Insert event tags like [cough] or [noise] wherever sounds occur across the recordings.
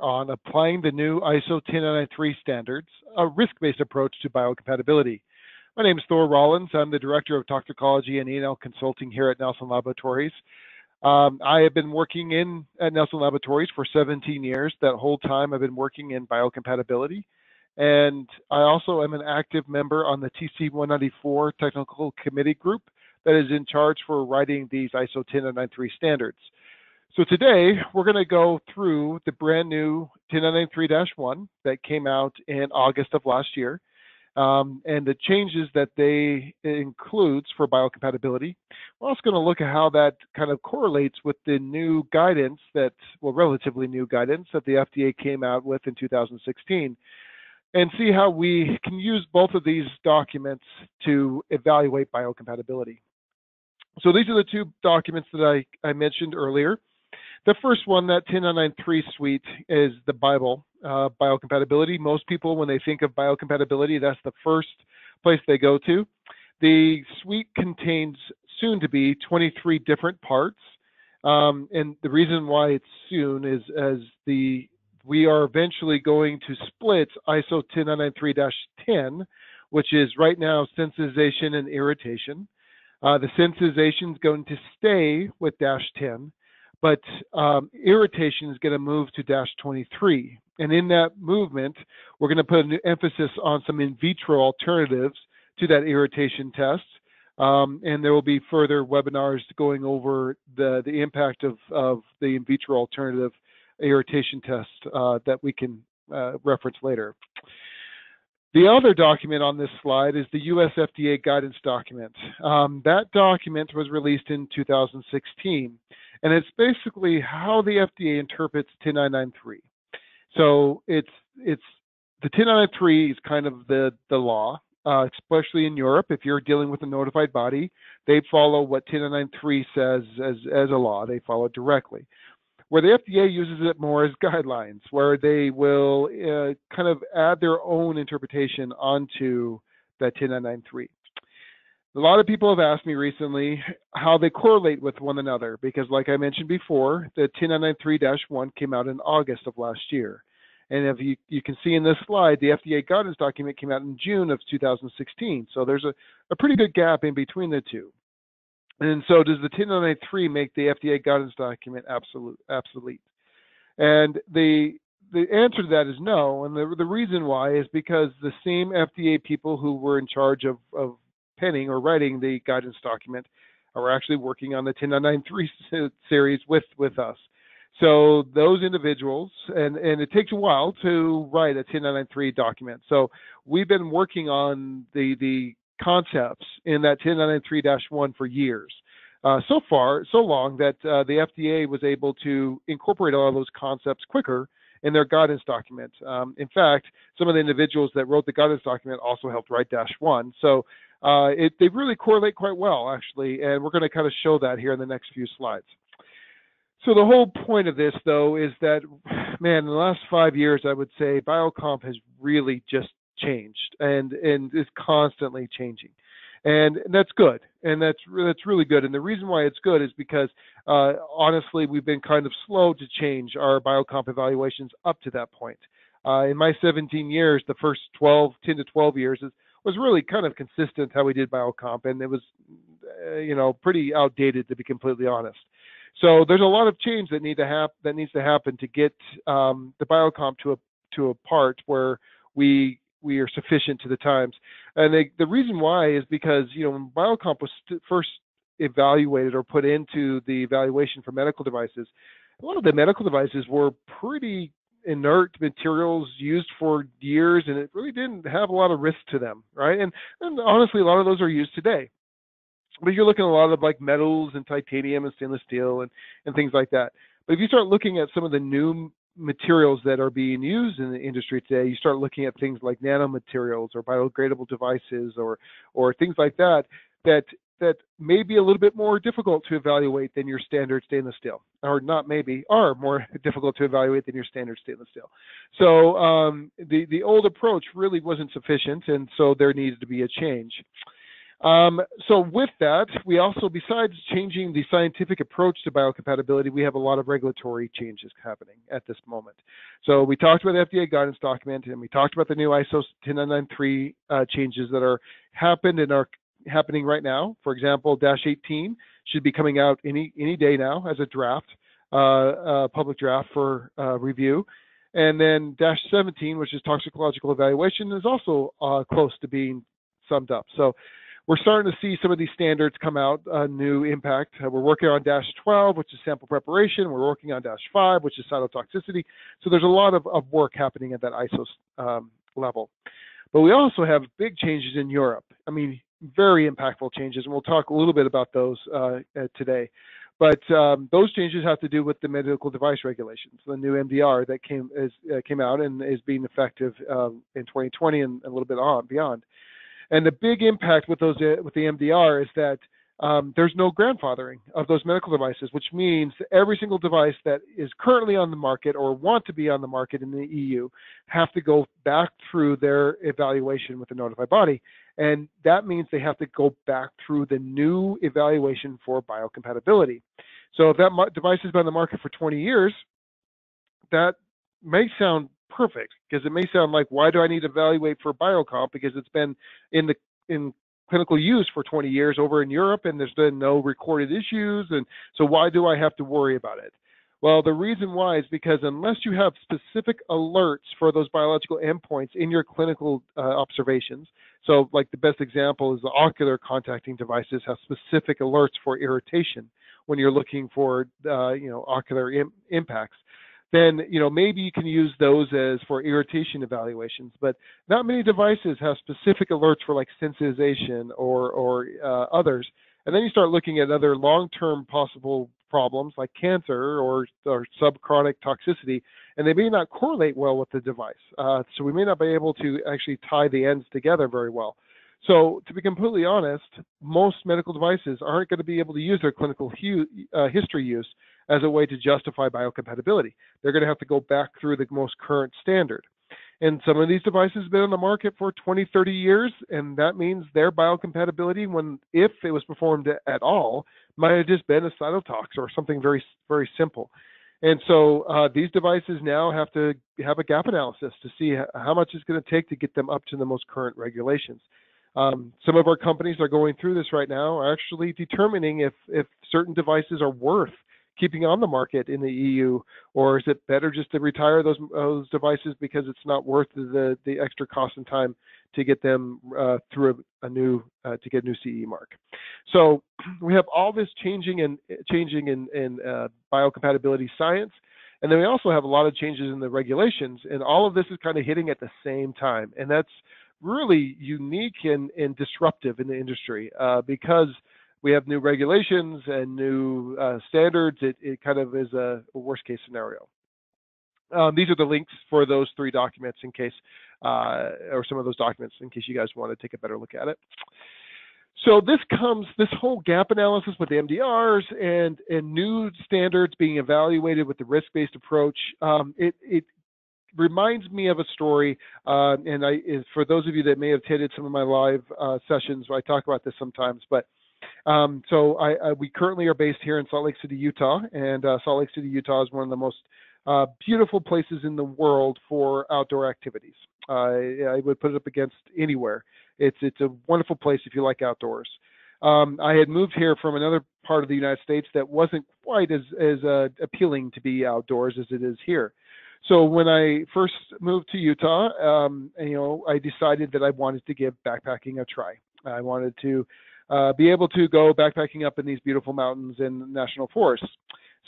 on applying the new ISO 10993 standards, a risk-based approach to biocompatibility. My name is Thor Rollins. I'm the Director of Toxicology and E&L Consulting here at Nelson Laboratories. Um, I have been working in at Nelson Laboratories for 17 years. That whole time I've been working in biocompatibility. And I also am an active member on the TC 194 Technical Committee Group that is in charge for writing these ISO 10993 standards. So today we're going to go through the brand new 10993-1 that came out in August of last year um, and the changes that they includes for biocompatibility. We're also going to look at how that kind of correlates with the new guidance that, well, relatively new guidance that the FDA came out with in 2016 and see how we can use both of these documents to evaluate biocompatibility. So these are the two documents that I, I mentioned earlier. The first one, that 10993 suite, is the Bible, uh, biocompatibility. Most people, when they think of biocompatibility, that's the first place they go to. The suite contains soon to be 23 different parts. Um, and the reason why it's soon is as the we are eventually going to split ISO 10993-10, which is right now sensitization and irritation. Uh, the sensitization is going to stay with dash 10, but um, irritation is going to move to dash 23. And in that movement, we're going to put an emphasis on some in vitro alternatives to that irritation test. Um, and there will be further webinars going over the, the impact of, of the in vitro alternative irritation test uh, that we can uh, reference later. The other document on this slide is the US FDA guidance document. Um, that document was released in 2016 and it's basically how the FDA interprets 10993. So it's it's the 10993 is kind of the the law, uh, especially in Europe. If you're dealing with a notified body, they follow what 10993 says as as a law. They follow it directly. Where the FDA uses it more as guidelines, where they will uh, kind of add their own interpretation onto that 10993 a lot of people have asked me recently how they correlate with one another because, like I mentioned before, the 10993-1 came out in August of last year. And if you, you can see in this slide, the FDA guidance document came out in June of 2016. So there's a, a pretty good gap in between the two. And so does the 10993 make the FDA guidance document absolute, obsolete? And the the answer to that is no. And the, the reason why is because the same FDA people who were in charge of, of penning or writing the guidance document are actually working on the 10993 [laughs] series with, with us. So those individuals, and, and it takes a while to write a 10993 document. So we've been working on the, the concepts in that 10993-1 for years. Uh, so far, so long that uh, the FDA was able to incorporate all those concepts quicker in their guidance document. Um, in fact, some of the individuals that wrote the guidance document also helped write Dash 1. So uh, it, they really correlate quite well, actually, and we're going to kind of show that here in the next few slides. So the whole point of this, though, is that, man, in the last five years, I would say biocomp has really just changed and and is constantly changing, and that's good, and that's that's really good. And the reason why it's good is because, uh, honestly, we've been kind of slow to change our biocomp evaluations up to that point. Uh, in my 17 years, the first 12, 10 to 12 years is was really kind of consistent how we did biocomp, and it was, uh, you know, pretty outdated to be completely honest. So there's a lot of change that need to hap- that needs to happen to get um, the biocomp to a to a part where we we are sufficient to the times. And they, the reason why is because you know when biocomp was st- first evaluated or put into the evaluation for medical devices, a lot of the medical devices were pretty inert materials used for years and it really didn't have a lot of risk to them, right? And, and honestly, a lot of those are used today. But you're looking at a lot of like metals and titanium and stainless steel and, and things like that. But if you start looking at some of the new materials that are being used in the industry today, you start looking at things like nanomaterials or biodegradable devices or or things like that that that may be a little bit more difficult to evaluate than your standard stainless steel, or not maybe, are more [laughs] difficult to evaluate than your standard stainless steel. So um, the, the old approach really wasn't sufficient, and so there needed to be a change. Um, so with that, we also, besides changing the scientific approach to biocompatibility, we have a lot of regulatory changes happening at this moment. So we talked about the FDA guidance document, and we talked about the new ISO 10993 uh, changes that are happened and are happening right now. For example, Dash 18 should be coming out any any day now as a draft, uh, uh, public draft for uh, review. And then Dash 17, which is toxicological evaluation, is also uh, close to being summed up. So we're starting to see some of these standards come out, new impact. We're working on Dash 12, which is sample preparation. We're working on Dash 5, which is cytotoxicity. So there's a lot of, of work happening at that ISO um, level. But we also have big changes in Europe. I mean, very impactful changes, and we'll talk a little bit about those uh, today. But um, those changes have to do with the medical device regulations, the new MDR that came is, uh, came out and is being effective um, in 2020 and a little bit on beyond. And the big impact with those uh, with the MDR is that um, there's no grandfathering of those medical devices, which means every single device that is currently on the market or want to be on the market in the EU have to go back through their evaluation with the notified body. And that means they have to go back through the new evaluation for biocompatibility. So if that device has been on the market for 20 years, that may sound perfect because it may sound like why do I need to evaluate for biocomp because it's been in the in clinical use for 20 years over in Europe and there's been no recorded issues and so why do I have to worry about it? Well, the reason why is because unless you have specific alerts for those biological endpoints in your clinical uh, observations, so like the best example is the ocular contacting devices have specific alerts for irritation when you're looking for uh, you know ocular Im- impacts then you know maybe you can use those as for irritation evaluations. But not many devices have specific alerts for like sensitization or or uh, others. And then you start looking at other long-term possible problems like cancer or, or subchronic toxicity, and they may not correlate well with the device. Uh, so we may not be able to actually tie the ends together very well. So, to be completely honest, most medical devices aren't going to be able to use their clinical hu- uh, history use as a way to justify biocompatibility. They're going to have to go back through the most current standard. And some of these devices have been on the market for 20, 30 years, and that means their biocompatibility, when if it was performed at all, might have just been a cytotox or something very, very simple. And so uh, these devices now have to have a gap analysis to see how much it's going to take to get them up to the most current regulations. Um, some of our companies are going through this right now, are actually determining if if certain devices are worth keeping on the market in the EU, or is it better just to retire those those devices because it's not worth the the extra cost and time to get them uh, through a, a new uh, to get a new CE mark? So [clears throat] we have all this changing and changing in in uh, biocompatibility science. And then we also have a lot of changes in the regulations, and all of this is kind of hitting at the same time. And that's really unique and, and disruptive in the industry uh, because we have new regulations and new uh, standards, it, it, kind of is a, worst case scenario. Um, these are the links for those three documents in case, uh, or some of those documents in case you guys want to take a better look at it. So this comes, this whole gap analysis with the MDRs and, and new standards being evaluated with the risk-based approach, um, it, it reminds me of a story, uh, and I, for those of you that may have attended some of my live uh, sessions, I talk about this sometimes, but um, so I, I, we currently are based here in Salt Lake City, Utah, and uh, Salt Lake City, Utah is one of the most uh, beautiful places in the world for outdoor activities. Uh, I would put it up against anywhere. It's it's a wonderful place if you like outdoors. Um, I had moved here from another part of the United States that wasn't quite as as uh, appealing to be outdoors as it is here. So when I first moved to Utah, um, you know, I decided that I wanted to give backpacking a try. I wanted to uh, be able to go backpacking up in these beautiful mountains and national forests.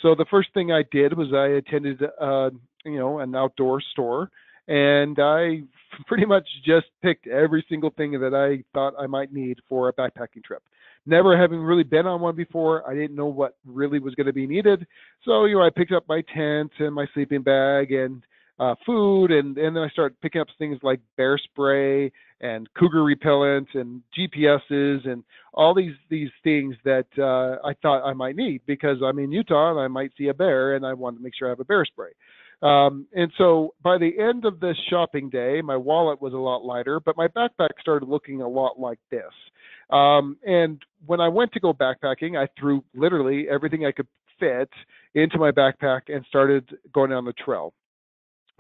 So the first thing I did was I attended, uh, you know, an outdoor store, and I [laughs] pretty much just picked every single thing that I thought I might need for a backpacking trip. Never having really been on one before, I didn't know what really was going to be needed. So, you know, I picked up my tent and my sleeping bag and uh, food, and, and then I started picking up things like bear spray and cougar repellent and GPSs and all these these things that uh, I thought I might need because I'm in Utah and I might see a bear and I want to make sure I have a bear spray. Um, and so by the end of this shopping day, my wallet was a lot lighter, but my backpack started looking a lot like this. Um, and when I went to go backpacking, I threw literally everything I could fit into my backpack and started going down the trail.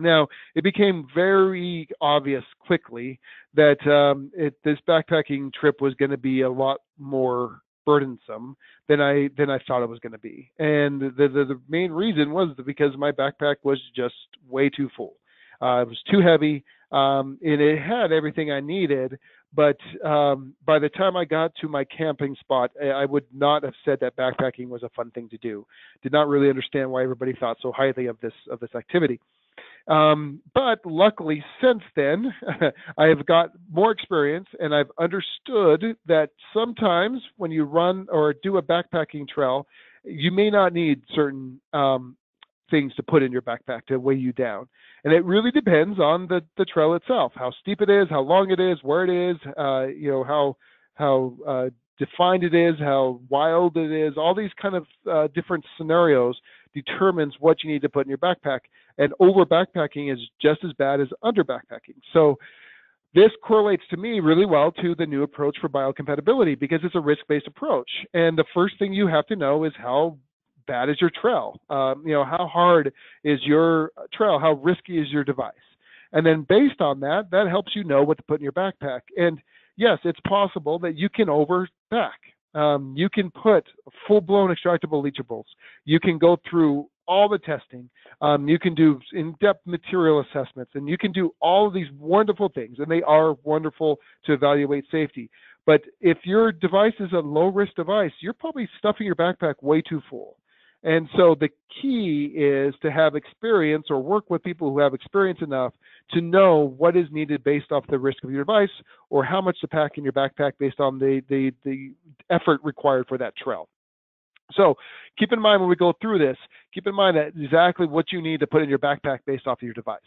Now, it became very obvious quickly that um, it, this backpacking trip was going to be a lot more burdensome than I than I thought it was going to be, and the, the, the main reason was because my backpack was just way too full. Uh, it was too heavy, um, and it had everything I needed. But um, by the time I got to my camping spot, I would not have said that backpacking was a fun thing to do. Did not really understand why everybody thought so highly of this of this activity. Um, but luckily, since then, [laughs] I have got more experience and I've understood that sometimes when you run or do a backpacking trail, you may not need certain um, things to put in your backpack to weigh you down. And it really depends on the, the trail itself, how steep it is, how long it is, where it is, uh, you know, how how uh, defined it is, how wild it is. All these kind of uh, different scenarios determines what you need to put in your backpack. And over backpacking is just as bad as under backpacking. So this correlates to me really well to the new approach for biocompatibility because it's a risk-based approach. And the first thing you have to know is how bad is your trail? Um, you know, how hard is your trail? How risky is your device? And then based on that, that helps you know what to put in your backpack. And yes, it's possible that you can overpack. Um, you can put full-blown extractable leachables. You can go through all the testing. Um, you can do in-depth material assessments, and you can do all of these wonderful things, and they are wonderful to evaluate safety. But if your device is a low-risk device, you're probably stuffing your backpack way too full. And so the key is to have experience or work with people who have experience enough to know what is needed based off the risk of your device or how much to pack in your backpack based on the, the, the effort required for that trail. So keep in mind when we go through this, keep in mind that exactly what you need to put in your backpack based off of your device.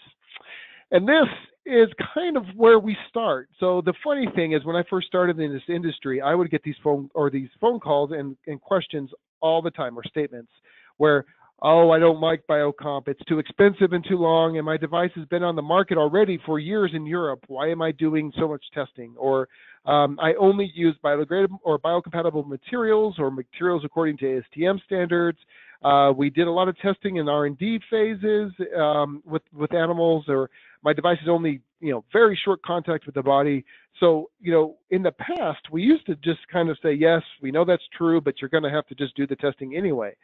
And this is kind of where we start. So the funny thing is when I first started in this industry, I would get these phone or these phone calls and, and questions all the time or statements where oh, I don't like Biocomp. It's too expensive and too long, and my device has been on the market already for years in Europe. Why am I doing so much testing? Or um, I only use biodegradable or biocompatible materials or materials according to ASTM standards. Uh, we did a lot of testing in R&D phases um, with with animals, or my device is only you know very short contact with the body. So you know, in the past, we used to just kind of say, yes, we know that's true, but you're going to have to just do the testing anyway.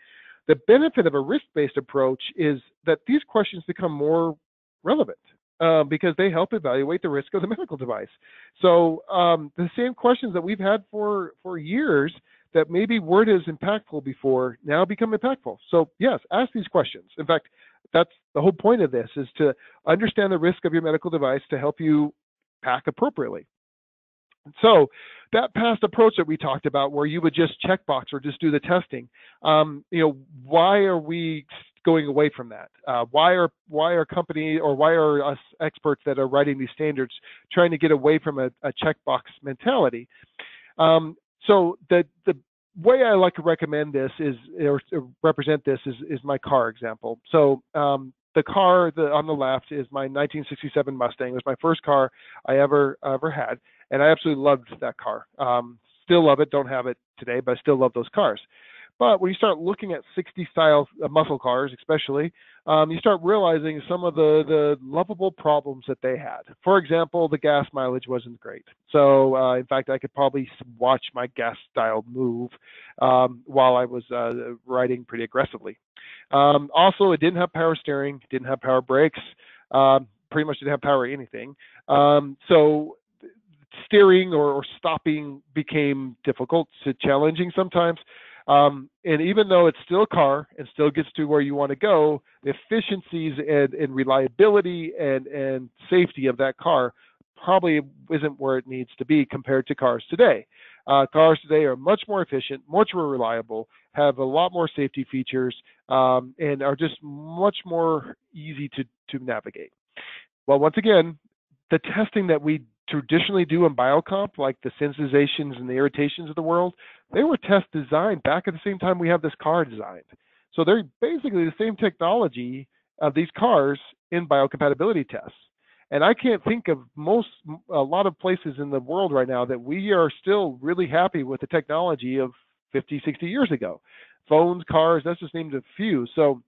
The benefit of a risk-based approach is that these questions become more relevant uh, because they help evaluate the risk of the medical device. So um, the same questions that we've had for for years that maybe weren't as impactful before now become impactful. So yes, ask these questions. In fact, that's the whole point of this is to understand the risk of your medical device to help you pack appropriately. So that past approach that we talked about, where you would just checkbox or just do the testing, um, you know, why are we going away from that? Uh, why are why are company or why are us experts that are writing these standards trying to get away from a, a checkbox mentality? Um, so the the way I like to recommend this is or represent this is is my car example. So um, the car the, on the left is my 1967 Mustang. It was my first car I ever ever had and I absolutely loved that car. Um, still love it. Don't have it today, but I still love those cars. But when you start looking at 60 style uh, muscle cars, especially, um, you start realizing some of the, the lovable problems that they had. For example, the gas mileage wasn't great. So, uh, in fact, I could probably watch my gas style move um, while I was uh, riding pretty aggressively. Um, also, it didn't have power steering, didn't have power brakes, um, pretty much didn't have power anything. Um, so steering or, or stopping became difficult to challenging sometimes. Um, and even though it's still a car and still gets to where you want to go, the efficiencies and, and reliability and, and safety of that car probably isn't where it needs to be compared to cars today. Uh, cars today are much more efficient, much more reliable, have a lot more safety features, um, and are just much more easy to, to navigate. Well, once again, the testing that we traditionally do in biocomp, like the sensitizations and the irritations of the world, they were test designed back at the same time we have this car designed. So they're basically the same technology of these cars in biocompatibility tests. And I can't think of most, a lot of places in the world right now that we are still really happy with the technology of 50, 60 years ago. Phones, cars, that's just named a few. So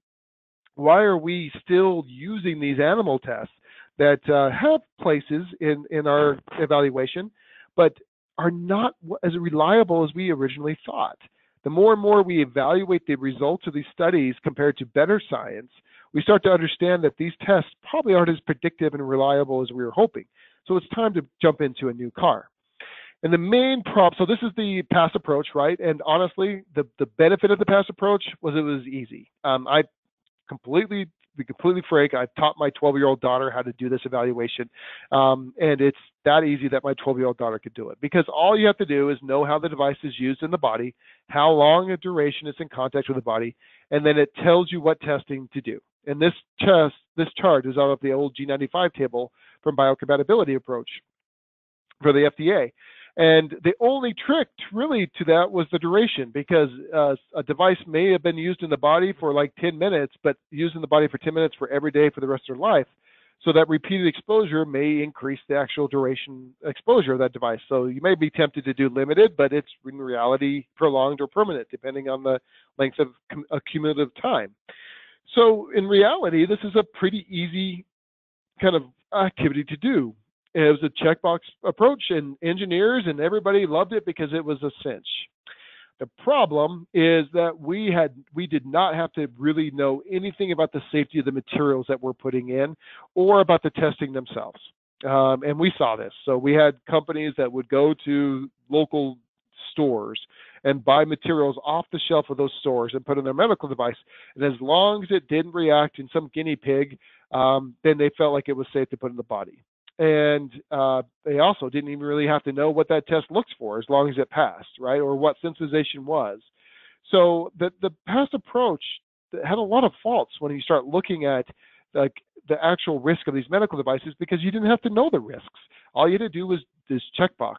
why are we still using these animal tests that uh, have places in, in our evaluation, but are not as reliable as we originally thought? The more and more we evaluate the results of these studies compared to better science, we start to understand that these tests probably aren't as predictive and reliable as we were hoping. So it's time to jump into a new car. And the main problem, so this is the pass approach, right? And honestly, the, the benefit of the pass approach was it was easy. Um, I completely be completely frank, I've taught my 12 year old daughter how to do this evaluation. Um, and it's that easy that my 12 year old daughter could do it because all you have to do is know how the device is used in the body, how long a duration it's in contact with the body, and then it tells you what testing to do. And this test, this chart is out of the old G95 table from biocompatibility approach for the FDA. And the only trick really to that was the duration because uh, a device may have been used in the body for like 10 minutes, but used in the body for 10 minutes for every day for the rest of their life. So that repeated exposure may increase the actual duration exposure of that device. So you may be tempted to do limited, but it's in reality prolonged or permanent depending on the length of cumulative time. So in reality, this is a pretty easy kind of activity to do. It was a checkbox approach, and engineers and everybody loved it because it was a cinch. The problem is that we had we did not have to really know anything about the safety of the materials that we're putting in or about the testing themselves. Um, and we saw this. So we had companies that would go to local stores and buy materials off the shelf of those stores and put in their medical device. And as long as it didn't react in some guinea pig, um, then they felt like it was safe to put in the body and uh, they also didn't even really have to know what that test looks for as long as it passed, right, or what sensitization was. So the the past approach had a lot of faults when you start looking at like the actual risk of these medical devices because you didn't have to know the risks. All you had to do was this checkbox.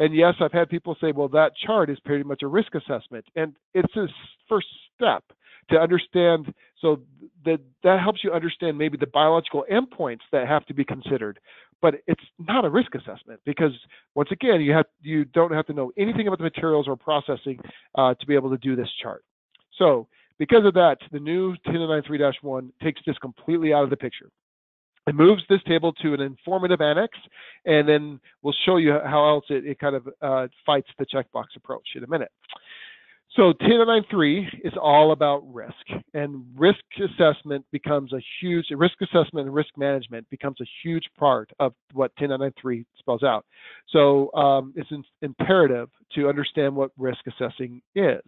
And yes, I've had people say, well, that chart is pretty much a risk assessment, and it's a first step to understand. So that that helps you understand maybe the biological endpoints that have to be considered but it's not a risk assessment because once again you have you don't have to know anything about the materials or processing uh, to be able to do this chart. So because of that the new 1093-1 takes this completely out of the picture. It moves this table to an informative annex and then we'll show you how else it, it kind of uh, fights the checkbox approach in a minute so 10993 is all about risk, and risk assessment becomes a huge risk assessment and risk management becomes a huge part of what 10993 spells out. So um, it's in, imperative to understand what risk assessing is.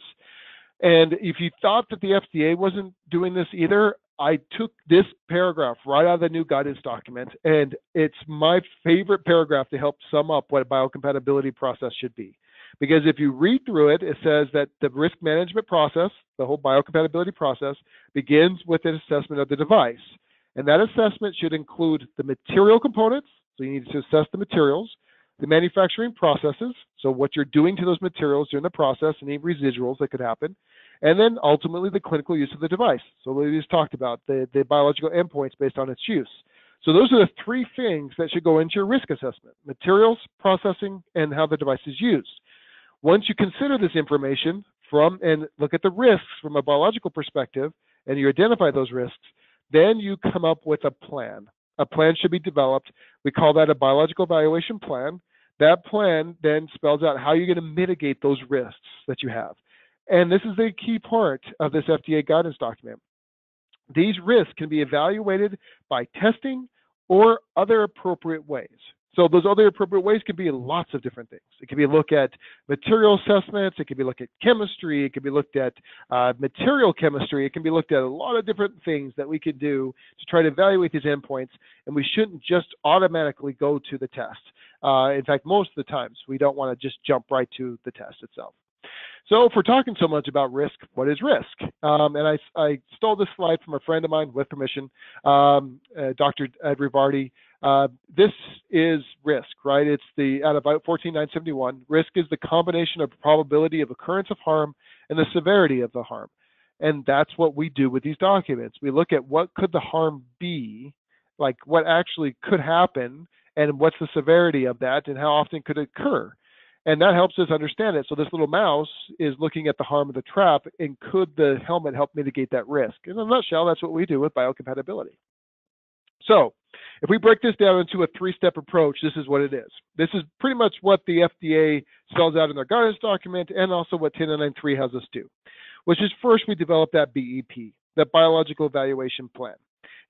And if you thought that the FDA wasn't doing this either, I took this paragraph right out of the new guidance document, and it's my favorite paragraph to help sum up what a biocompatibility process should be. Because if you read through it, it says that the risk management process, the whole biocompatibility process, begins with an assessment of the device. And that assessment should include the material components, so you need to assess the materials, the manufacturing processes, so what you're doing to those materials during the process, any residuals that could happen, and then ultimately the clinical use of the device. So we just talked about the, the biological endpoints based on its use. So those are the three things that should go into your risk assessment, materials, processing, and how the device is used. Once you consider this information from and look at the risks from a biological perspective and you identify those risks, then you come up with a plan. A plan should be developed. We call that a biological evaluation plan. That plan then spells out how you're going to mitigate those risks that you have. And this is a key part of this FDA guidance document. These risks can be evaluated by testing or other appropriate ways. So those other appropriate ways can be lots of different things. It could be look at material assessments. It could be looked at chemistry. It could be looked at uh, material chemistry. It can be looked at a lot of different things that we can do to try to evaluate these endpoints. And we shouldn't just automatically go to the test. Uh, in fact, most of the times we don't want to just jump right to the test itself. So if we're talking so much about risk, what is risk? Um, and I, I, stole this slide from a friend of mine with permission, um, uh, Dr. Ed Rivardi. Uh, this is risk, right? It's the out of 14971. Risk is the combination of probability of occurrence of harm and the severity of the harm. And that's what we do with these documents. We look at what could the harm be like what actually could happen and what's the severity of that and how often could it occur. And that helps us understand it. So this little mouse is looking at the harm of the trap and could the helmet help mitigate that risk? In a nutshell, that's what we do with biocompatibility. So if we break this down into a three-step approach, this is what it is. This is pretty much what the FDA spells out in their guidance document and also what 10993 has us do, which is first we develop that BEP, that biological evaluation plan.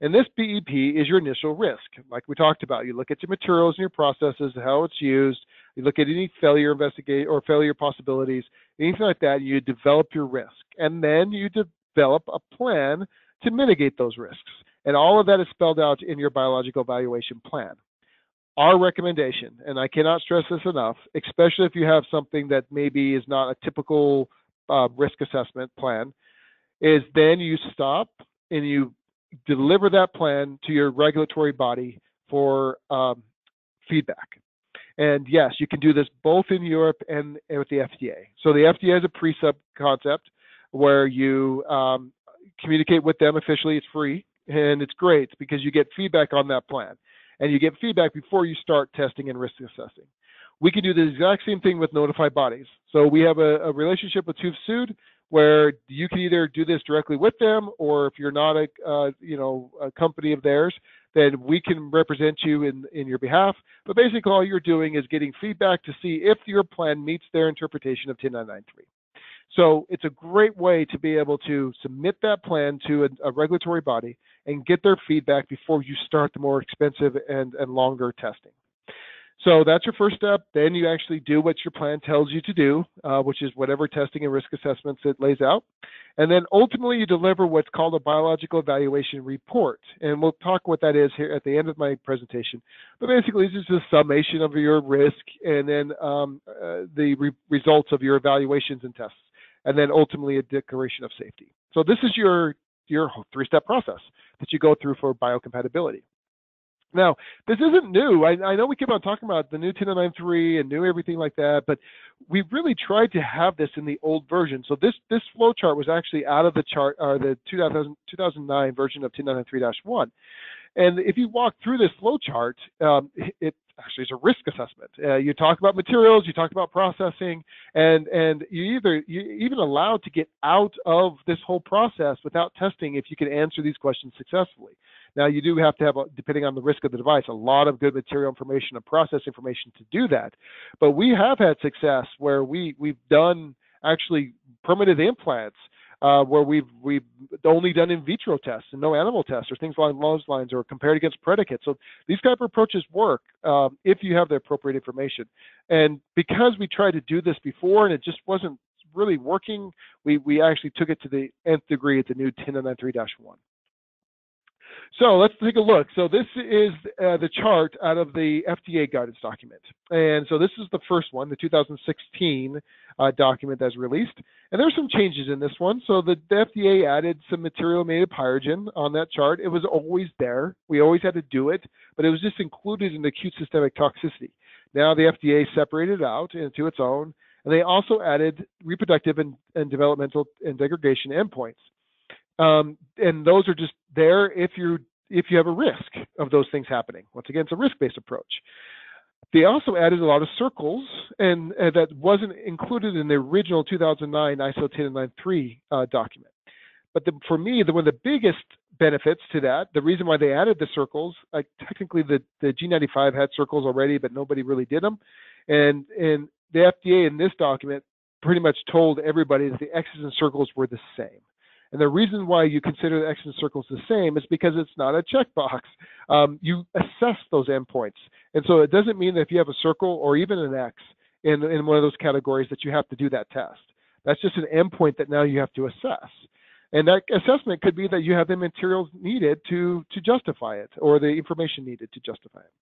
And this BEP is your initial risk. Like we talked about, you look at your materials and your processes, how it's used, you look at any failure investigate or failure possibilities, anything like that, you develop your risk. And then you develop a plan to mitigate those risks. And all of that is spelled out in your biological evaluation plan. Our recommendation, and I cannot stress this enough, especially if you have something that maybe is not a typical uh, risk assessment plan, is then you stop and you deliver that plan to your regulatory body for um, feedback. And yes, you can do this both in Europe and, with the FDA. So the FDA has a pre-sub concept where you um, communicate with them officially. It's free and it's great because you get feedback on that plan and you get feedback before you start testing and risk assessing. We can do the exact same thing with notified bodies. So we have a, a relationship with TÜV Süd where you can either do this directly with them, or if you're not a uh, you know a company of theirs, then we can represent you in in your behalf. But basically, all you're doing is getting feedback to see if your plan meets their interpretation of 10993. So it's a great way to be able to submit that plan to a, a regulatory body and get their feedback before you start the more expensive and, and longer testing. So that's your first step. Then you actually do what your plan tells you to do, uh, which is whatever testing and risk assessments it lays out. And then ultimately you deliver what's called a biological evaluation report. And we'll talk what that is here at the end of my presentation. But basically it's just a summation of your risk and then um, uh, the re results of your evaluations and tests. And then ultimately a declaration of safety. So this is your, your three-step process that you go through for biocompatibility. Now, this isn't new. I, I, know we keep on talking about the new 10993 and new everything like that, but we really tried to have this in the old version. So this this flow chart was actually out of the chart, or uh, the 2000, 2009 version of 10993-1. And if you walk through this flow chart, um, it actually is a risk assessment. Uh, you talk about materials, you talk about processing, and and you either you even allowed to get out of this whole process without testing if you can answer these questions successfully. Now you do have to have, depending on the risk of the device, a lot of good material information and process information to do that. But we have had success where we we've done actually permanent implants uh, where we've we've only done in vitro tests and no animal tests or things along those lines or compared against predicates. So these type of approaches work um, if you have the appropriate information. And because we tried to do this before and it just wasn't really working, we we actually took it to the nth degree at the new 10993-1. So let's take a look. So this is uh, the chart out of the FDA guidance document. And so this is the first one, the 2016 uh, document that's released. And there's some changes in this one. So the, the FDA added some material mediated pyrogen on that chart. It was always there. We always had to do it, but it was just included in acute systemic toxicity. Now the FDA separated it out into its own, and they also added reproductive and, and developmental and degradation endpoints. Um, and those are just there if you if you have a risk of those things happening. Once again, it's a risk-based approach. They also added a lot of circles, and, and that wasn't included in the original 2009 ISO 10993 uh, document. But the, for me, the, one of the biggest benefits to that, the reason why they added the circles, technically the, the G95 had circles already, but nobody really did them. And, and the FDA in this document pretty much told everybody that the X's and circles were the same. And the reason why you consider the X and circles the same is because it's not a checkbox. Um, you assess those endpoints. And so it doesn't mean that if you have a circle or even an X in, in one of those categories that you have to do that test. That's just an endpoint that now you have to assess. And that assessment could be that you have the materials needed to, to justify it or the information needed to justify it.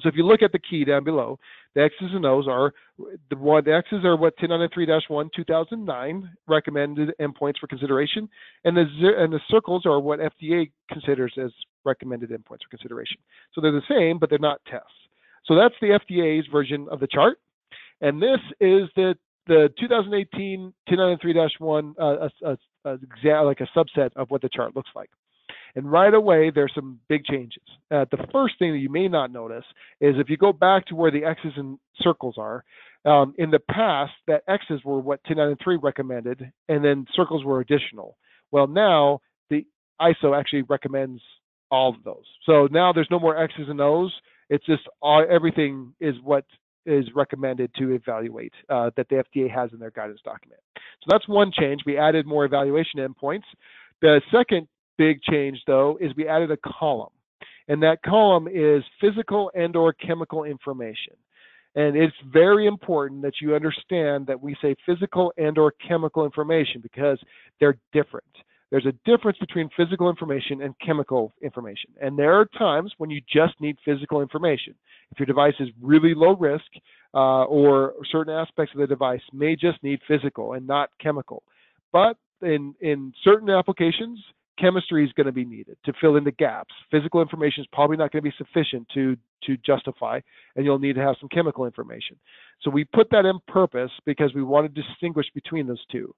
So if you look at the key down below, the X's and O's are the one the X's are what 1093-1 2009 recommended endpoints for consideration, and the and the circles are what FDA considers as recommended endpoints for consideration. So they're the same, but they're not tests. So that's the FDA's version of the chart, and this is the the 2018 10993-1 uh, a, a, a, like a subset of what the chart looks like. And right away, there's some big changes. Uh, the first thing that you may not notice is if you go back to where the X's and circles are, um, in the past, that X's were what 1093 recommended, and then circles were additional. Well, now the ISO actually recommends all of those. So now there's no more X's and O's. It's just all, everything is what is recommended to evaluate uh, that the FDA has in their guidance document. So that's one change. We added more evaluation endpoints. The second big change, though, is we added a column, and that column is physical and or chemical information. And it's very important that you understand that we say physical and or chemical information because they're different. There's a difference between physical information and chemical information. And there are times when you just need physical information. If your device is really low risk uh, or certain aspects of the device may just need physical and not chemical. But in, in certain applications, chemistry is going to be needed to fill in the gaps. Physical information is probably not going to be sufficient to, to justify, and you'll need to have some chemical information. So we put that in purpose because we want to distinguish between those two.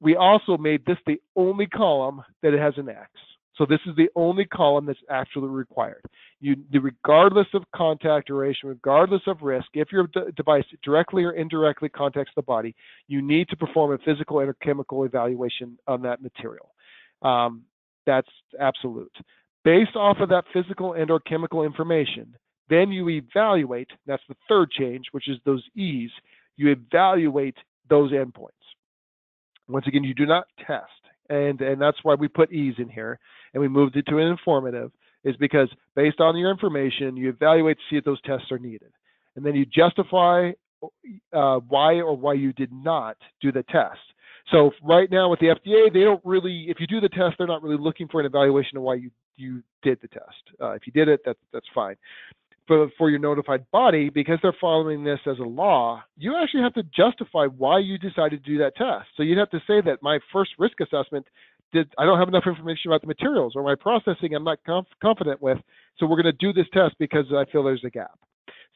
We also made this the only column that it has an X. So this is the only column that's actually required. You, regardless of contact duration, regardless of risk, if your device directly or indirectly contacts the body, you need to perform a physical and a chemical evaluation on that material. Um, that's absolute. Based off of that physical and or chemical information, then you evaluate, that's the third change, which is those E's, you evaluate those endpoints. Once again, you do not test. And, and that's why we put E's in here and we moved it to an informative is because based on your information, you evaluate to see if those tests are needed. And then you justify uh, why or why you did not do the test. So right now with the FDA, they don't really, if you do the test, they're not really looking for an evaluation of why you, you did the test. Uh, if you did it, that's, that's fine. For, for your notified body, because they're following this as a law, you actually have to justify why you decided to do that test. So you'd have to say that my first risk assessment did, I don't have enough information about the materials or my processing I'm not conf- confident with. So we're going to do this test because I feel there's a gap.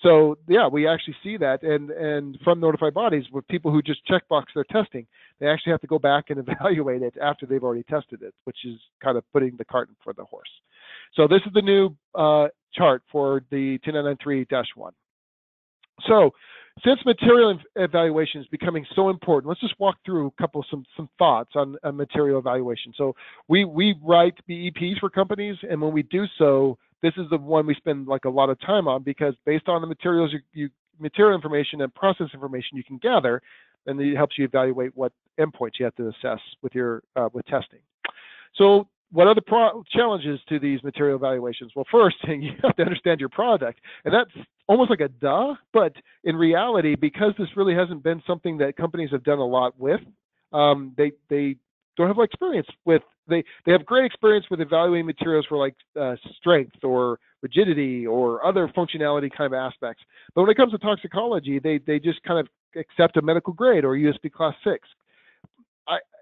So yeah, we actually see that, and and from notified bodies with people who just checkbox their testing, they actually have to go back and [laughs] evaluate it after they've already tested it, which is kind of putting the cart in of the horse. So this is the new uh, chart for the 1093-1. So since material evaluation is becoming so important, let's just walk through a couple some some thoughts on, on material evaluation. So we we write BEPs for companies, and when we do so, this is the one we spend like a lot of time on because based on the materials you, you material information and process information you can gather, then it helps you evaluate what endpoints you have to assess with your uh, with testing. So what are the challenges to these material evaluations? Well, first, [laughs] you have to understand your product, and that's almost like a duh. But in reality, because this really hasn't been something that companies have done a lot with, um, they they don't have experience with they they have great experience with evaluating materials for like uh, strength or rigidity or other functionality kind of aspects. But when it comes to toxicology, they they just kind of accept a medical grade or USP class six.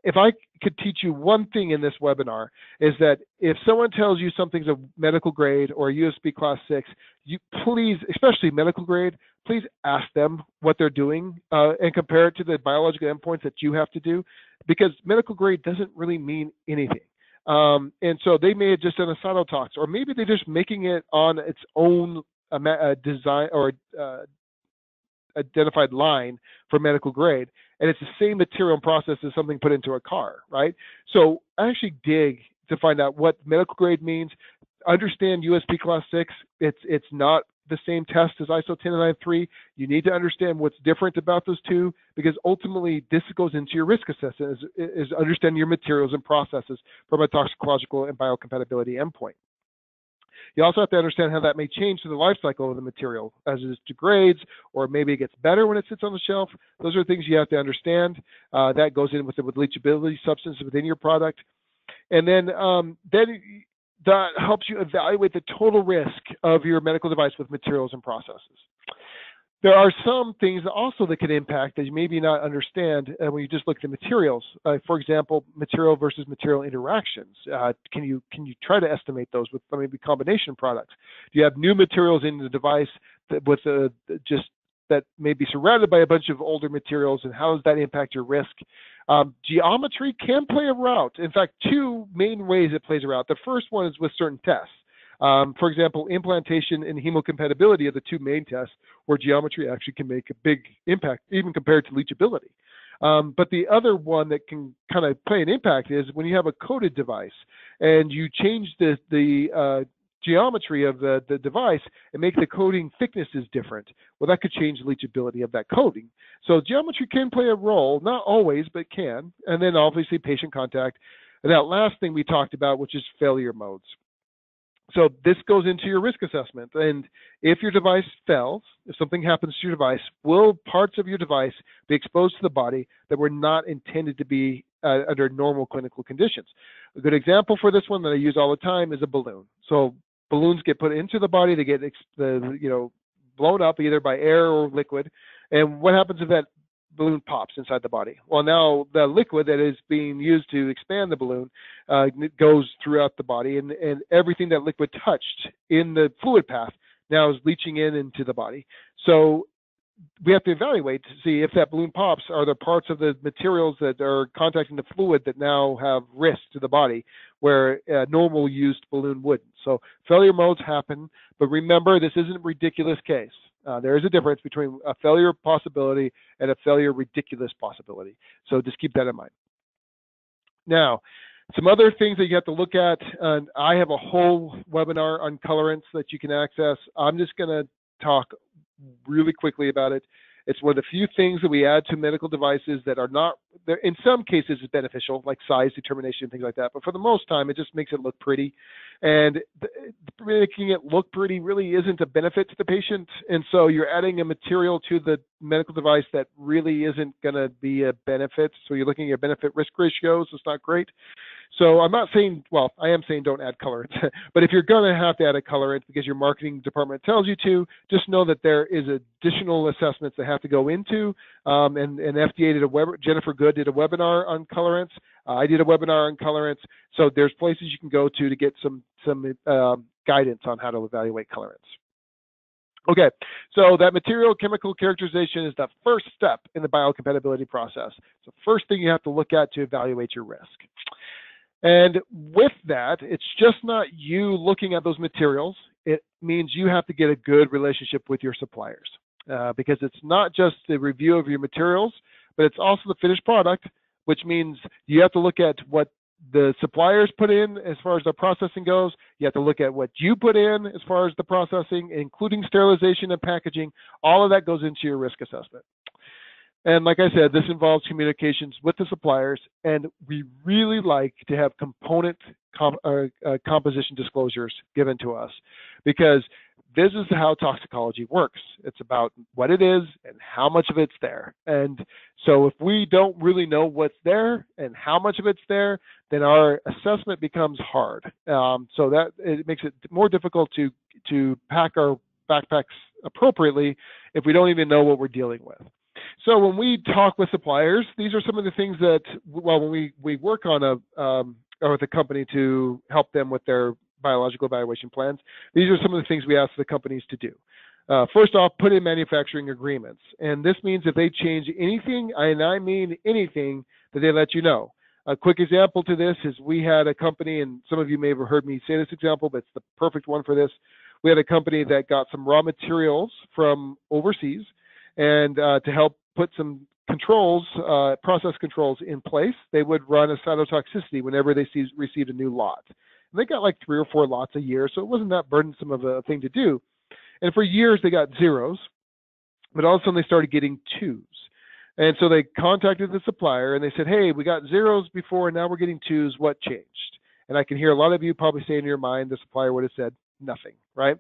If I could teach you one thing in this webinar is that if someone tells you something's a medical grade or a USP class six, you please, especially medical grade, please ask them what they're doing uh, and compare it to the biological endpoints that you have to do because medical grade doesn't really mean anything. Um, and so they may have just done a cytotox, or maybe they're just making it on its own uh, uh, design or uh, identified line for medical grade, and it's the same material and process as something put into a car, right? So I actually dig to find out what medical grade means. Understand USP Class Six. It's it's not the same test as ISO 10993. You need to understand what's different about those two because ultimately this goes into your risk assessment is, is understanding your materials and processes from a toxicological and biocompatibility endpoint. You also have to understand how that may change through the life cycle of the material as it degrades, or maybe it gets better when it sits on the shelf. Those are things you have to understand. Uh, that goes in with the with leachability substance within your product. And then, um, then that helps you evaluate the total risk of your medical device with materials and processes. There are some things also that can impact that you maybe not understand uh, when you just look at the materials. Uh, for example, material versus material interactions. Uh, can you can you try to estimate those with maybe combination products? Do you have new materials in the device that, with uh, just that may be surrounded by a bunch of older materials, and how does that impact your risk? Um, geometry can play a route. In fact, two main ways it plays a route. The first one is with certain tests. Um, for example, implantation and hemocompatibility are the two main tests where geometry actually can make a big impact, even compared to leachability. Um, but the other one that can kind of play an impact is when you have a coated device and you change the, the uh, geometry of the, the device and make the coating thicknesses different. Well, that could change the leachability of that coating. So geometry can play a role, not always, but can. And then obviously patient contact. And that last thing we talked about, which is failure modes. So this goes into your risk assessment. And if your device fails, if something happens to your device, will parts of your device be exposed to the body that were not intended to be uh, under normal clinical conditions? A good example for this one that I use all the time is a balloon. So balloons get put into the body, they get the you know blown up either by air or liquid. And what happens if that balloon pops inside the body. Well, now the liquid that is being used to expand the balloon uh, goes throughout the body, and, and everything that liquid touched in the fluid path now is leaching in into the body. So we have to evaluate to see if that balloon pops, are there parts of the materials that are contacting the fluid that now have risk to the body where a normal used balloon wouldn't. So failure modes happen, but remember this isn't a ridiculous case. Uh, there is a difference between a failure possibility and a failure ridiculous possibility. So just keep that in mind. Now, some other things that you have to look at, and I have a whole webinar on colorants that you can access. I'm just going to talk really quickly about it. It's one of the few things that we add to medical devices that are not, in some cases, is beneficial, like size determination, and things like that. But for the most time, it just makes it look pretty. And making it look pretty really isn't a benefit to the patient. And so you're adding a material to the medical device that really isn't going to be a benefit. So you're looking at benefit risk ratios. It's not great. So I'm not saying, well, I am saying don't add colorant, [laughs] but if you're going to have to add a colorant because your marketing department tells you to, just know that there is additional assessments that have to go into. Um, and, and FDA did a web, Jennifer Goode did a webinar on colorants. Uh, I did a webinar on colorants. So there's places you can go to to get some some uh, guidance on how to evaluate colorants. Okay, so that material chemical characterization is the first step in the biocompatibility process. So first thing you have to look at to evaluate your risk. And with that, it's just not you looking at those materials. It means you have to get a good relationship with your suppliers uh, because it's not just the review of your materials, but it's also the finished product, which means you have to look at what the suppliers put in as far as the processing goes. You have to look at what you put in as far as the processing, including sterilization and packaging. All of that goes into your risk assessment. And like I said, this involves communications with the suppliers, and we really like to have component com uh, uh, composition disclosures given to us because this is how toxicology works. It's about what it is and how much of it's there. And so if we don't really know what's there and how much of it's there, then our assessment becomes hard. Um, so that it makes it more difficult to to pack our backpacks appropriately if we don't even know what we're dealing with. So when we talk with suppliers, these are some of the things that, well, when we, we work on a, um, or with a company to help them with their biological evaluation plans, these are some of the things we ask the companies to do. Uh, first off, put in manufacturing agreements. And this means if they change anything, and I mean anything, that they let you know. A quick example to this is we had a company, and some of you may have heard me say this example, but it's the perfect one for this. We had a company that got some raw materials from overseas and uh, to help put some controls, uh, process controls in place, they would run a cytotoxicity whenever they see, received a new lot. And they got like three or four lots a year, so it wasn't that burdensome of a thing to do. And for years they got zeros, but all of a sudden they started getting twos. And so they contacted the supplier and they said, hey, we got zeros before and now we're getting twos. What changed? And I can hear a lot of you probably say in your mind, the supplier would have said, nothing, right?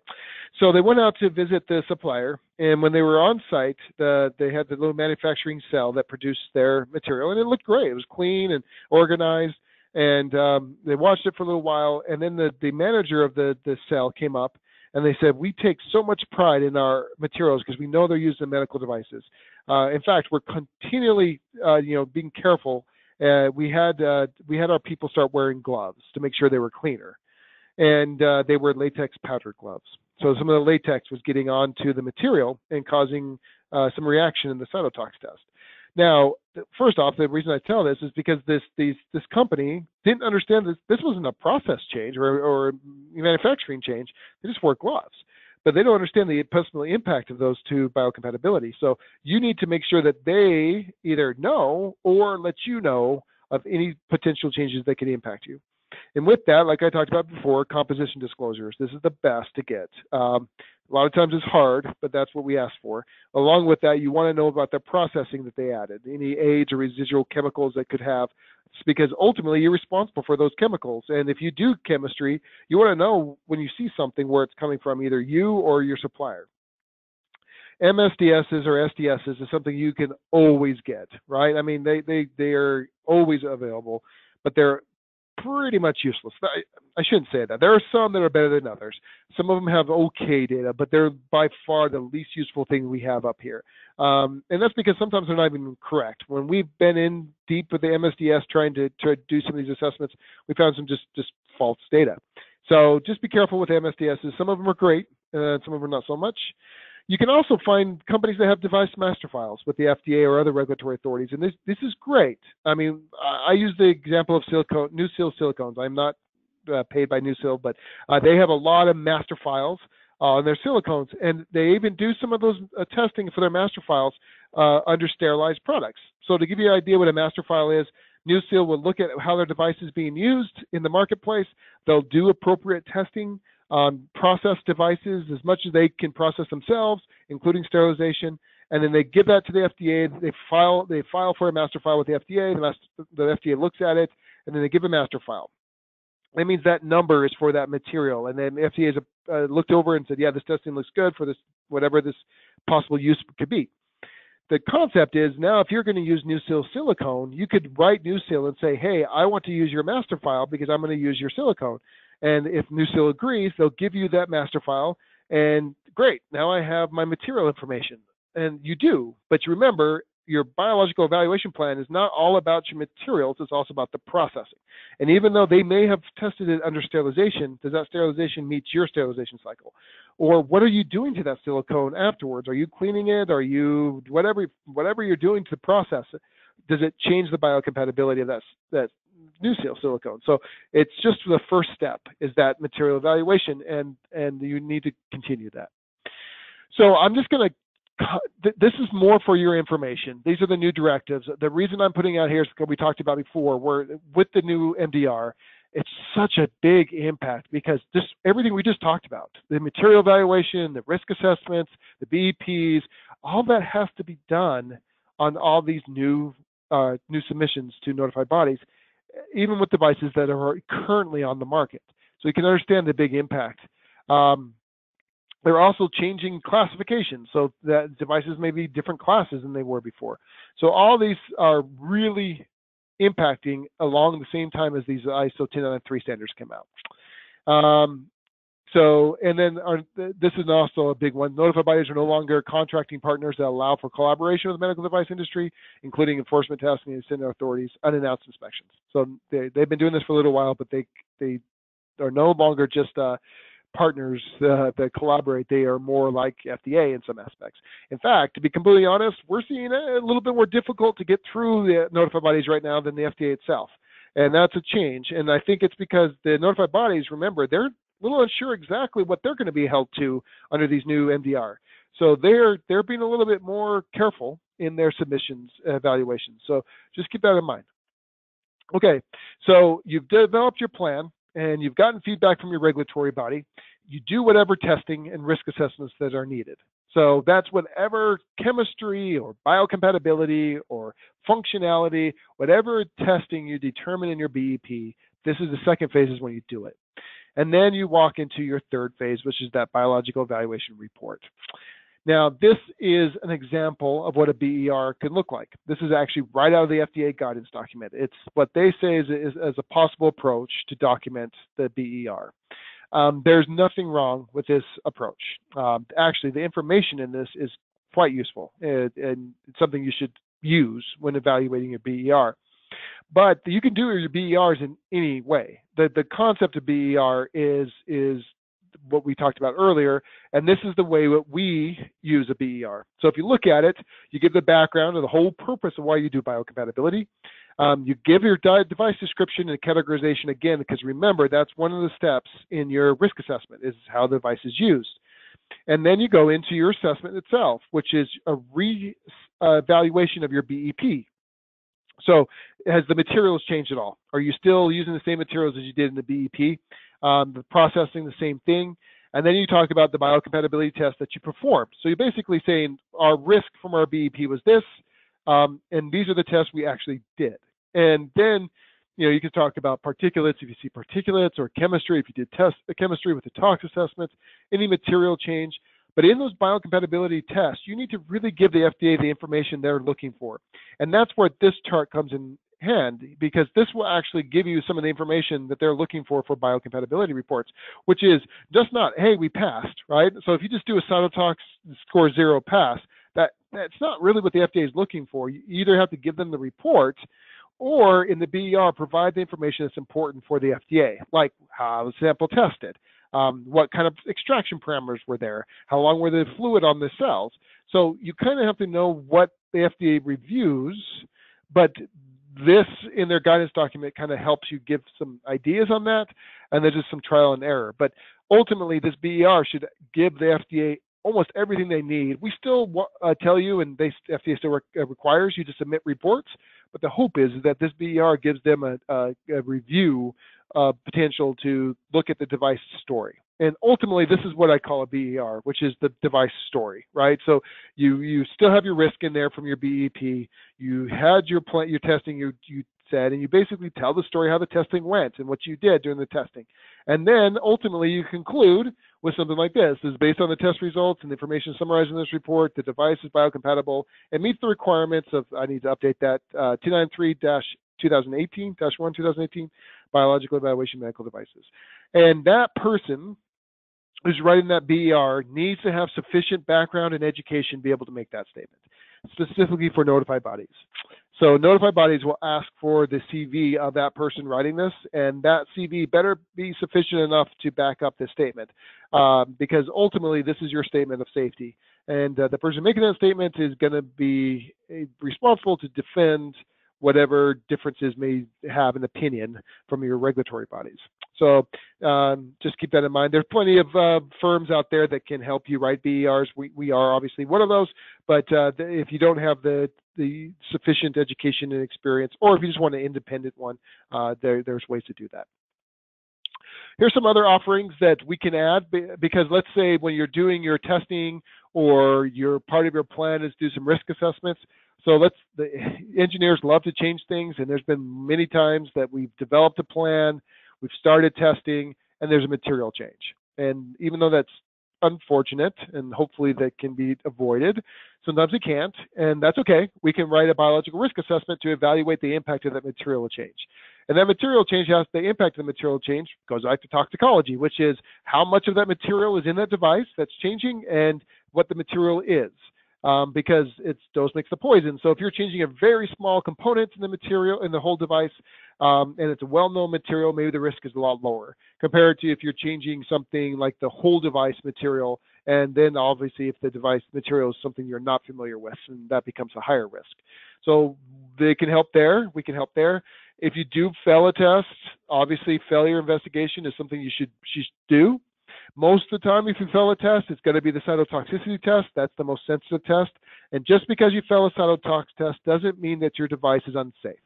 So they went out to visit the supplier, and when they were on site, the, they had the little manufacturing cell that produced their material, and it looked great. It was clean and organized, and um, they watched it for a little while, and then the, the manager of the, the cell came up, and they said, we take so much pride in our materials because we know they're used in medical devices. Uh, in fact, we're continually, uh, you know, being careful. Uh, we had uh, we had our people start wearing gloves to make sure they were cleaner and uh, they were latex powder gloves. So some of the latex was getting onto the material and causing uh, some reaction in the cytotox test. Now, first off, the reason I tell this is because this these this company didn't understand this. This wasn't a process change or or manufacturing change. They just wore gloves, but they don't understand the possible impact of those two biocompatibility. So you need to make sure that they either know or let you know of any potential changes that could impact you. And with that, like I talked about before, composition disclosures. This is the best to get. Um, a lot of times it's hard, but that's what we ask for. Along with that, you want to know about the processing that they added, any aids or residual chemicals that could have, it's because ultimately you're responsible for those chemicals. And if you do chemistry, you want to know when you see something where it's coming from either you or your supplier. MSDSs or SDSs is something you can always get, right? I mean, they they they are always available, but they're pretty much useless. I, I shouldn't say that. There are some that are better than others. Some of them have okay data, but they're by far the least useful thing we have up here. Um, and that's because sometimes they're not even correct. When we've been in deep with the MSDS trying to, to do some of these assessments, we found some just, just false data. So just be careful with MSDSs. Some of them are great, and some of them are not so much. You can also find companies that have device master files with the FDA or other regulatory authorities, and this this is great. I mean, I use the example of silicone, Seal silicones. I'm not uh, paid by NuSil, but uh, they have a lot of master files uh, on their silicones, and they even do some of those uh, testing for their master files uh, under sterilized products. So to give you an idea what a master file is, NuSil will look at how their device is being used in the marketplace. They'll do appropriate testing um, process devices as much as they can process themselves, including sterilization, and then they give that to the FDA. They file they file for a master file with the FDA. The, master, the FDA looks at it, and then they give a master file. That means that number is for that material, and then the FDA has uh, looked over and said, yeah, this testing looks good for this whatever this possible use could be. The concept is now if you're going to use NuSil silicone, you could write NuSil and say, hey, I want to use your master file because I'm going to use your silicone. And if NuSil agrees, they'll give you that master file. And great, now I have my material information. And you do, but you remember your biological evaluation plan is not all about your materials, it's also about the processing. And even though they may have tested it under sterilization, does that sterilization meet your sterilization cycle? Or what are you doing to that silicone afterwards? Are you cleaning it? Are you whatever whatever you're doing to process it? Does it change the biocompatibility of that that NuSil silicone. So it's just the first step is that material evaluation, and and you need to continue that. So I'm just going to. This is more for your information. These are the new directives. The reason I'm putting out here is what we talked about before. Where with the new MDR, it's such a big impact because this everything we just talked about the material evaluation the risk assessments the BEPs all that has to be done on all these new uh, new submissions to notified bodies even with devices that are currently on the market. So you can understand the big impact. Um, they're also changing classifications so that devices may be different classes than they were before. So all these are really impacting along the same time as these ISO 10993 standards come out. Um, so, and then our, this is also a big one. Notified bodies are no longer contracting partners that allow for collaboration with the medical device industry, including enforcement testing and sending authorities unannounced inspections. So they, they've been doing this for a little while, but they they are no longer just uh, partners uh, that collaborate. They are more like FDA in some aspects. In fact, to be completely honest, we're seeing a little bit more difficult to get through the notified bodies right now than the FDA itself and that's a change. And I think it's because the notified bodies, remember, they're little unsure exactly what they're going to be held to under these new MDR. So they're they're being a little bit more careful in their submissions evaluations. So just keep that in mind. Okay, so you've developed your plan and you've gotten feedback from your regulatory body. You do whatever testing and risk assessments that are needed. So that's whatever chemistry or biocompatibility or functionality, whatever testing you determine in your BEP, this is the second phase is when you do it. And then you walk into your third phase, which is that biological evaluation report. Now, this is an example of what a BER could look like. This is actually right out of the FDA guidance document. It's what they say is, is as a possible approach to document the BER. Um, there's nothing wrong with this approach. Um, actually, the information in this is quite useful and, and it's something you should use when evaluating your BER. But you can do your BERs in any way. The the concept of BER is is what we talked about earlier. And this is the way that we use a BER. So if you look at it, you give the background of the whole purpose of why you do biocompatibility. Um, you give your device description and categorization again, because remember, that's one of the steps in your risk assessment is how the device is used. And then you go into your assessment itself, which is a re-evaluation of your BEP. So has the materials changed at all? Are you still using the same materials as you did in the BEP? Um, the processing the same thing? And then you talk about the biocompatibility test that you performed. So you're basically saying our risk from our BEP was this, um, and these are the tests we actually did. And then you know, you can talk about particulates if you see particulates or chemistry if you did test uh, chemistry with the tox assessments, any material change. But in those biocompatibility tests, you need to really give the FDA the information they're looking for. And that's where this chart comes in hand because this will actually give you some of the information that they're looking for for biocompatibility reports, which is just not, hey, we passed, right? So if you just do a cytotox score zero pass, that that's not really what the FDA is looking for. You either have to give them the report or in the BER provide the information that's important for the FDA, like how the sample tested, um, what kind of extraction parameters were there, how long were the fluid on the cells. So you kind of have to know what the FDA reviews, but this in their guidance document kind of helps you give some ideas on that, and there's just some trial and error. But ultimately, this BER should give the FDA almost everything they need. We still uh, tell you, and they FDA still re- uh, requires you to submit reports, but the hope is, that this BER gives them a, a, a review uh, potential to look at the device story. And ultimately, this is what I call a BER, which is the device story, right? So you you still have your risk in there from your BEP. You had your plant, your testing. You you said, and you basically tell the story how the testing went and what you did during the testing. And then ultimately you conclude with something like this. This is based on the test results and the information summarized in this report. The device is biocompatible and meets the requirements of, I need to update that, uh, 293-2018-1 2018 biological evaluation medical devices. And that person who's writing that BER needs to have sufficient background and education to be able to make that statement, specifically for notified bodies. So notified bodies will ask for the CV of that person writing this, and that CV better be sufficient enough to back up this statement, um, because ultimately this is your statement of safety, and uh, the person making that statement is going to be responsible to defend whatever differences may have an opinion from your regulatory bodies. So um, just keep that in mind. There's plenty of uh, firms out there that can help you write BERs. We, we are obviously one of those, but uh, if you don't have the, the sufficient education and experience, or if you just want an independent one, uh, there, there's ways to do that. Here's some other offerings that we can add because let's say when you're doing your testing or your part of your plan is do some risk assessments, so let's the [laughs] engineers love to change things, and there's been many times that we've developed a plan, we've started testing, and there's a material change. And even though that's unfortunate, and hopefully that can be avoided, sometimes it can't, and that's okay. We can write a biological risk assessment to evaluate the impact of that material change. And that material change has the impact of the material change goes back to toxicology, which is how much of that material is in that device that's changing and what the material is um, because it's dose makes the poison. So if you're changing a very small component in the material in the whole device, um, and it's a well-known material, maybe the risk is a lot lower compared to if you're changing something like the whole device material, and then obviously if the device material is something you're not familiar with, and that becomes a higher risk. So they can help there. We can help there. If you do fail a test, obviously failure investigation is something you should, should do. Most of the time, if you fail a test, it's going to be the cytotoxicity test. That's the most sensitive test. And just because you fail a cytotox test doesn't mean that your device is unsafe.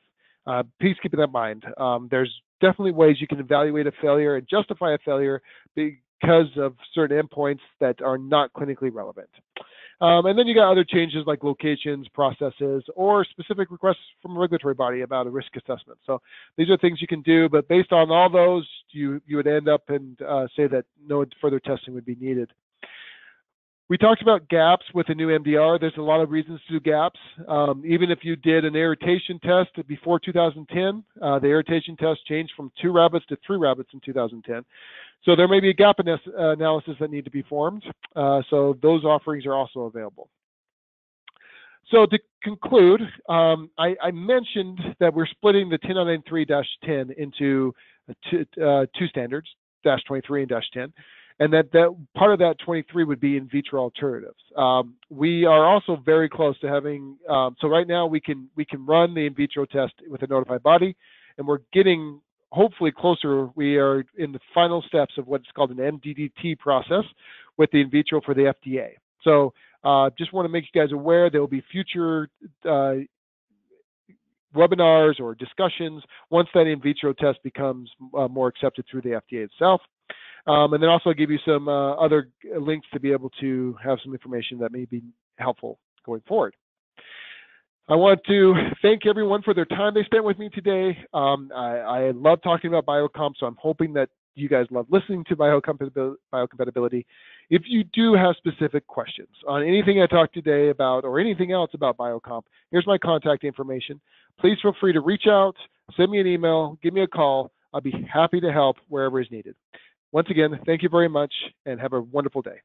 Uh, please keep that in mind. Um, there's definitely ways you can evaluate a failure and justify a failure because of certain endpoints that are not clinically relevant. Um, and then you got other changes like locations, processes, or specific requests from a regulatory body about a risk assessment. So these are things you can do, but based on all those, you, you would end up and uh, say that no further testing would be needed. We talked about gaps with the new MDR. There's a lot of reasons to do gaps. Um, even if you did an irritation test before 2010, uh, the irritation test changed from two rabbits to three rabbits in 2010. So there may be a gap analysis that need to be formed. Uh, so those offerings are also available. So to conclude, um, I, I, mentioned that we're splitting the 10993-10 into two, uh, two standards, dash 23 and dash 10. And that, that part of that 23 would be in vitro alternatives. Um, we are also very close to having, um, so right now we can, we can run the in vitro test with a notified body, and we're getting hopefully closer. We are in the final steps of what's called an MDDT process with the in vitro for the FDA. So uh, just want to make you guys aware there will be future uh, webinars or discussions once that in vitro test becomes uh, more accepted through the FDA itself. Um, and then also give you some uh, other links to be able to have some information that may be helpful going forward. I want to thank everyone for their time they spent with me today. Um, I, I, love talking about biocomp, so I'm hoping that you guys love listening to biocompatibility. If you do have specific questions on anything I talked today about or anything else about biocomp, here's my contact information. Please feel free to reach out, send me an email, give me a call. I'll be happy to help wherever is needed. Once again, thank you very much and have a wonderful day.